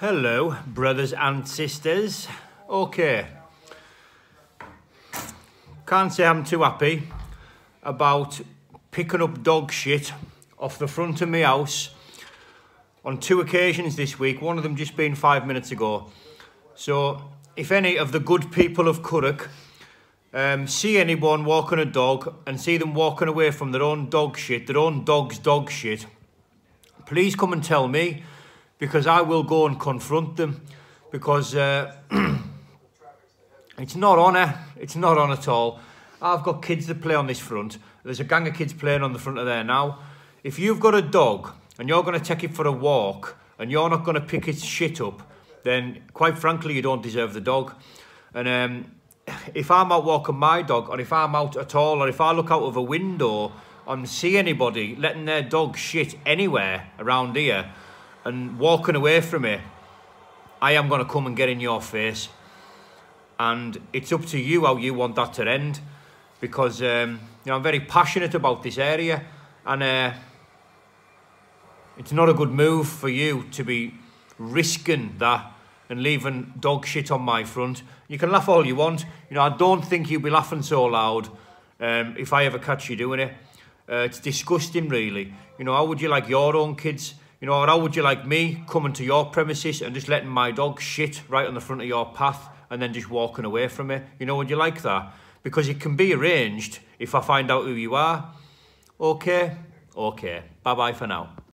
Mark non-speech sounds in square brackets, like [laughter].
Hello, brothers and sisters. Okay. Can't say I'm too happy about picking up dog shit off the front of my house on two occasions this week, one of them just being five minutes ago. So, if any of the good people of Curragh um, see anyone walking a dog and see them walking away from their own dog shit, their own dog's dog shit, please come and tell me because I will go and confront them because uh, [clears throat] it's not on eh? It's not on at all. I've got kids that play on this front. There's a gang of kids playing on the front of there now. If you've got a dog and you're going to take it for a walk and you're not going to pick its shit up, then quite frankly, you don't deserve the dog. And um, [sighs] if I'm out walking my dog, or if I'm out at all, or if I look out of a window and see anybody letting their dog shit anywhere around here, and walking away from it, I am going to come and get in your face. And it's up to you how you want that to end. Because um, you know, I'm very passionate about this area. And uh, it's not a good move for you to be risking that and leaving dog shit on my front. You can laugh all you want. You know, I don't think you'll be laughing so loud um, if I ever catch you doing it. Uh, it's disgusting, really. You know, how would you like your own kids you know, or how would you like me coming to your premises and just letting my dog shit right on the front of your path and then just walking away from it? You know, would you like that? Because it can be arranged if I find out who you are. Okay, okay. Bye-bye for now.